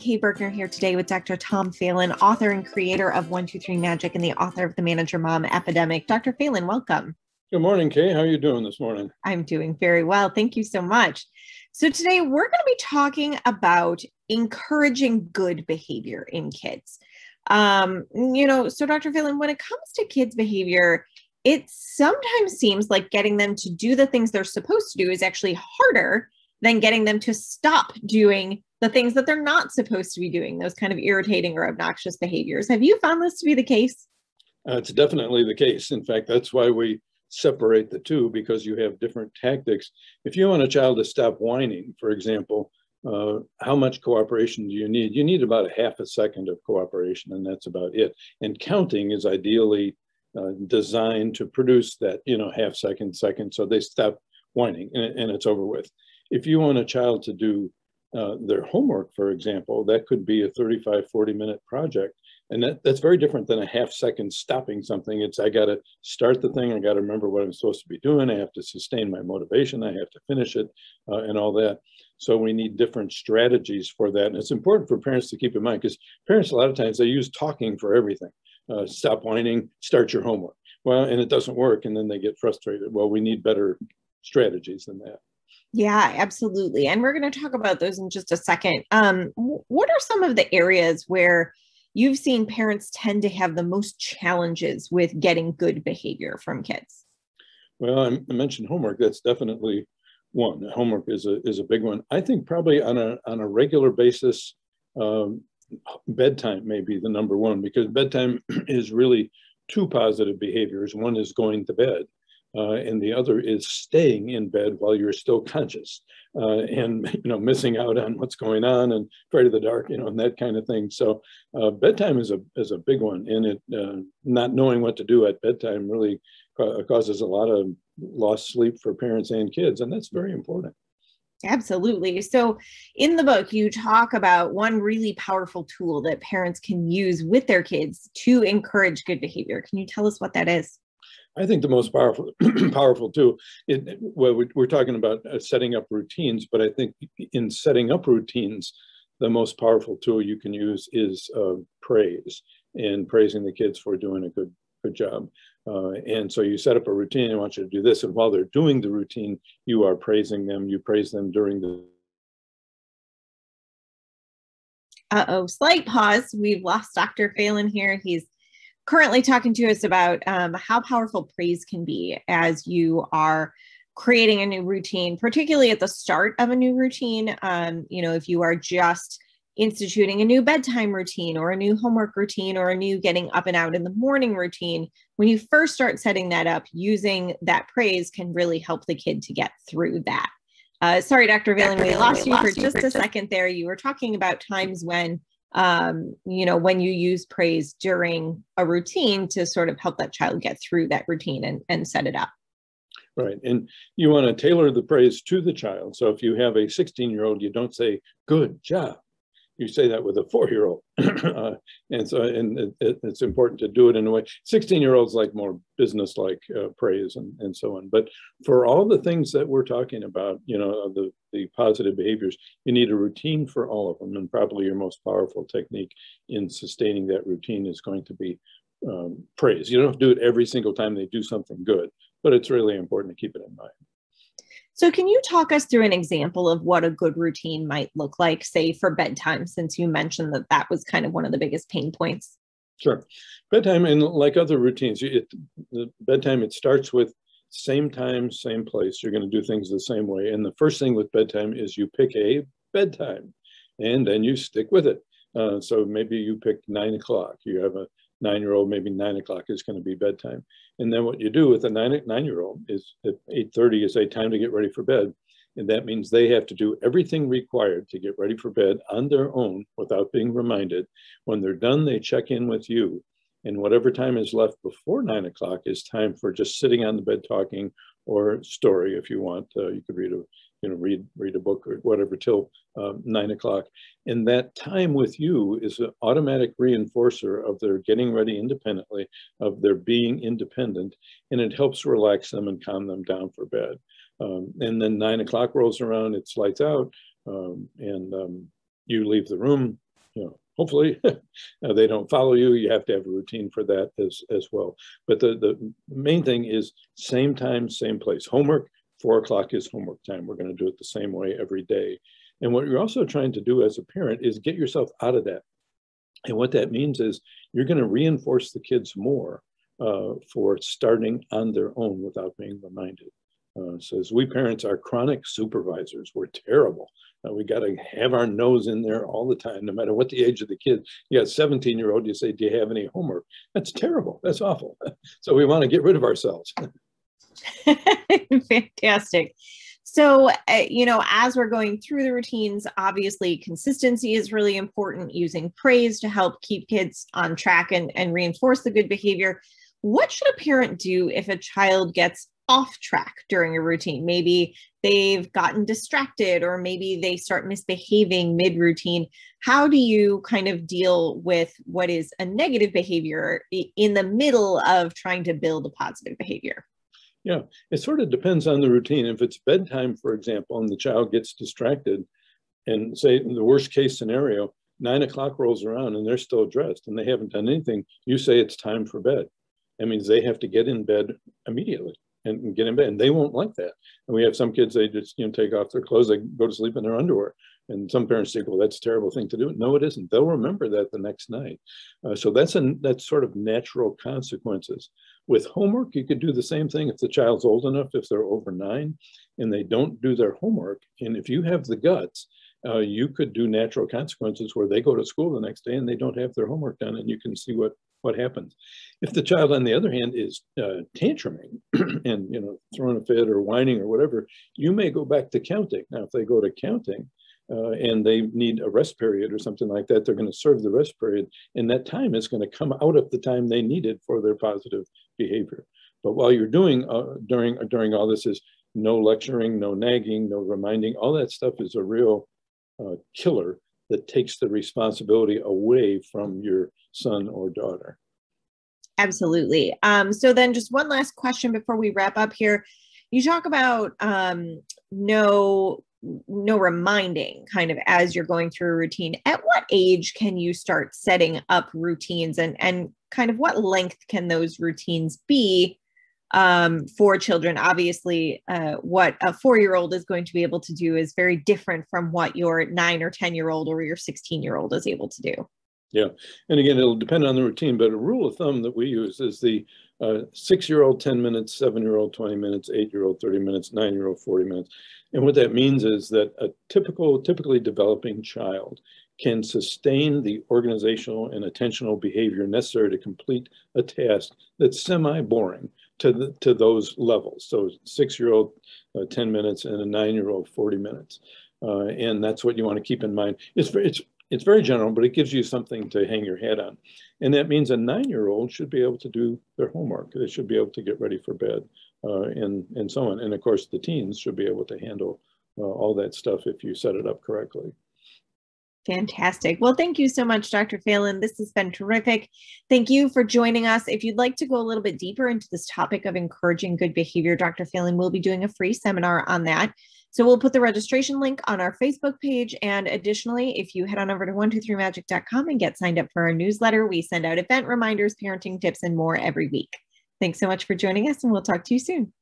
Kay Bergner here today with Dr. Tom Phelan, author and creator of 123 Magic and the author of The Manager Mom Epidemic. Dr. Phelan, welcome. Good morning, Kay. How are you doing this morning? I'm doing very well. Thank you so much. So, today we're going to be talking about encouraging good behavior in kids. Um, you know, so Dr. Phelan, when it comes to kids' behavior, it sometimes seems like getting them to do the things they're supposed to do is actually harder than getting them to stop doing the things that they're not supposed to be doing, those kind of irritating or obnoxious behaviors. Have you found this to be the case? Uh, it's definitely the case. In fact, that's why we separate the two because you have different tactics. If you want a child to stop whining, for example, uh, how much cooperation do you need? You need about a half a second of cooperation, and that's about it. And counting is ideally uh, designed to produce that, you know, half second, second, so they stop whining and, and it's over with. If you want a child to do uh, their homework, for example, that could be a 35, 40 minute project. And that, that's very different than a half second stopping something. It's I got to start the thing. I got to remember what I'm supposed to be doing. I have to sustain my motivation. I have to finish it uh, and all that. So we need different strategies for that. And it's important for parents to keep in mind because parents, a lot of times, they use talking for everything. Uh, stop whining, start your homework. Well, and it doesn't work. And then they get frustrated. Well, we need better strategies than that. Yeah, absolutely. And we're going to talk about those in just a second. Um, what are some of the areas where you've seen parents tend to have the most challenges with getting good behavior from kids? Well, I mentioned homework. That's definitely one. Homework is a is a big one. I think probably on a on a regular basis, um, bedtime may be the number one because bedtime is really two positive behaviors. One is going to bed, uh, and the other is staying in bed while you're still conscious uh, and you know missing out on what's going on and afraid of the dark you know and that kind of thing so uh, bedtime is a is a big one and it uh, not knowing what to do at bedtime really ca- causes a lot of lost sleep for parents and kids and that's very important Absolutely. So, in the book, you talk about one really powerful tool that parents can use with their kids to encourage good behavior. Can you tell us what that is? I think the most powerful, powerful too. It, well, we're talking about uh, setting up routines, but I think in setting up routines, the most powerful tool you can use is uh, praise and praising the kids for doing a good good job. Uh, and so you set up a routine. I want you to do this, and while they're doing the routine, you are praising them. You praise them during the. Uh oh, slight pause. We've lost Dr. Phelan here. He's currently talking to us about um, how powerful praise can be as you are creating a new routine, particularly at the start of a new routine. Um, you know, if you are just instituting a new bedtime routine or a new homework routine or a new getting up and out in the morning routine, when you first start setting that up, using that praise can really help the kid to get through that. Uh, sorry, Dr. Phelan, we lost you for just a second there. You were talking about times when um, you know, when you use praise during a routine to sort of help that child get through that routine and, and set it up. Right. And you want to tailor the praise to the child. So if you have a 16 year old, you don't say, good job you say that with a four-year-old, uh, and so and it, it's important to do it in a way. Sixteen-year-olds like more business-like uh, praise and, and so on. But for all the things that we're talking about, you know, the the positive behaviors, you need a routine for all of them, and probably your most powerful technique in sustaining that routine is going to be um, praise. You don't have to do it every single time they do something good, but it's really important to keep it in mind. So, can you talk us through an example of what a good routine might look like, say for bedtime, since you mentioned that that was kind of one of the biggest pain points? Sure. Bedtime, and like other routines, it, the bedtime, it starts with same time, same place. You're going to do things the same way. And the first thing with bedtime is you pick a bedtime and then you stick with it. Uh, so maybe you pick nine o'clock. You have a nine year old, maybe nine o'clock is going to be bedtime. And then what you do with a nine, nine year old is at 8.30 is a time to get ready for bed. And that means they have to do everything required to get ready for bed on their own without being reminded. When they're done, they check in with you. And whatever time is left before nine o'clock is time for just sitting on the bed talking or story if you want. Uh, you could read a you know, read read a book or whatever till um, nine o'clock. And that time with you is an automatic reinforcer of their getting ready independently, of their being independent, and it helps relax them and calm them down for bed. Um, and then nine o'clock rolls around, it's lights out, um, and um, you leave the room. you know, hopefully uh, they don't follow you. You have to have a routine for that as, as well. But the, the main thing is same time, same place. Homework, four o'clock is homework time. We're going to do it the same way every day. And what you're also trying to do as a parent is get yourself out of that. And what that means is you're going to reinforce the kids more uh, for starting on their own without being reminded. Uh, says we parents are chronic supervisors. We're terrible. Uh, we got to have our nose in there all the time, no matter what the age of the kid. You got a 17 year old, you say, do you have any homework? That's terrible. That's awful. so we want to get rid of ourselves. Fantastic. So, uh, you know, as we're going through the routines, obviously consistency is really important, using praise to help keep kids on track and, and reinforce the good behavior. What should a parent do if a child gets off track during a routine? Maybe they've gotten distracted or maybe they start misbehaving mid routine. How do you kind of deal with what is a negative behavior in the middle of trying to build a positive behavior? Yeah, it sort of depends on the routine. If it's bedtime, for example, and the child gets distracted, and say in the worst case scenario, nine o'clock rolls around and they're still dressed and they haven't done anything, you say it's time for bed. That means they have to get in bed immediately and get in bed, and they won't like that. And we have some kids they just you know take off their clothes, they go to sleep in their underwear, and some parents think, well, that's a terrible thing to do. No, it isn't. They'll remember that the next night. Uh, so that's a that's sort of natural consequences. With homework, you could do the same thing if the child's old enough, if they're over nine, and they don't do their homework, and if you have the guts. Uh, you could do natural consequences where they go to school the next day and they don't have their homework done, and you can see what what happens. If the child, on the other hand, is uh, tantruming and you know throwing a fit or whining or whatever, you may go back to counting. Now, if they go to counting uh, and they need a rest period or something like that, they're going to serve the rest period, and that time is going to come out of the time they needed for their positive behavior. But while you're doing uh, during during all this is no lecturing, no nagging, no reminding. All that stuff is a real uh, killer that takes the responsibility away from your son or daughter. Absolutely. Um, so then just one last question before we wrap up here. You talk about um, no no reminding kind of as you're going through a routine at what age can you start setting up routines and and kind of what length can those routines be um, for children. Obviously, uh, what a four year old is going to be able to do is very different from what your nine or 10 year old or your 16 year old is able to do. Yeah. And again, it'll depend on the routine, but a rule of thumb that we use is the uh, six year old 10 minutes, seven year old 20 minutes, eight year old 30 minutes, nine year old 40 minutes. And what that means is that a typical, typically developing child can sustain the organizational and attentional behavior necessary to complete a task that's semi boring to the, to those levels. So six year old, uh, 10 minutes, and a nine year old, 40 minutes. Uh, and that's what you want to keep in mind. It's, it's, it's very general, but it gives you something to hang your head on. And that means a nine year old should be able to do their homework. They should be able to get ready for bed uh, and, and so on. And of course, the teens should be able to handle uh, all that stuff if you set it up correctly. Fantastic. Well, thank you so much, Dr. Phelan. This has been terrific. Thank you for joining us. If you'd like to go a little bit deeper into this topic of encouraging good behavior, Dr. Phelan will be doing a free seminar on that. So we'll put the registration link on our Facebook page. And additionally, if you head on over to 123magic.com and get signed up for our newsletter, we send out event reminders, parenting tips, and more every week. Thanks so much for joining us, and we'll talk to you soon.